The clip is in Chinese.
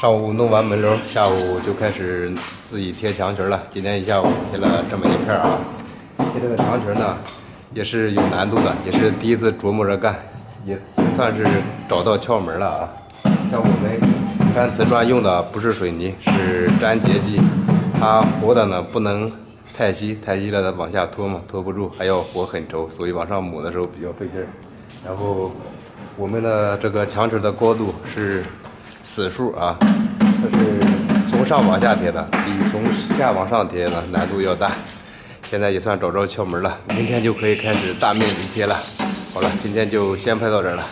上午弄完门楼，下午就开始自己贴墙裙了。今天一下午贴了这么一片啊。贴这个墙裙呢，也是有难度的，也是第一次琢磨着干，也算是找到窍门了啊。像我们粘瓷砖用的不是水泥，是粘结剂，它和的呢不能太稀，太稀了它往下拖嘛，拖不住，还要和很稠，所以往上抹的时候比较费劲儿。然后我们的这个墙裙的高度是死数啊，它是从上往下贴的，比从下往上贴的难度要大。现在也算找着窍门了，明天就可以开始大面积贴了。好了，今天就先拍到这儿了。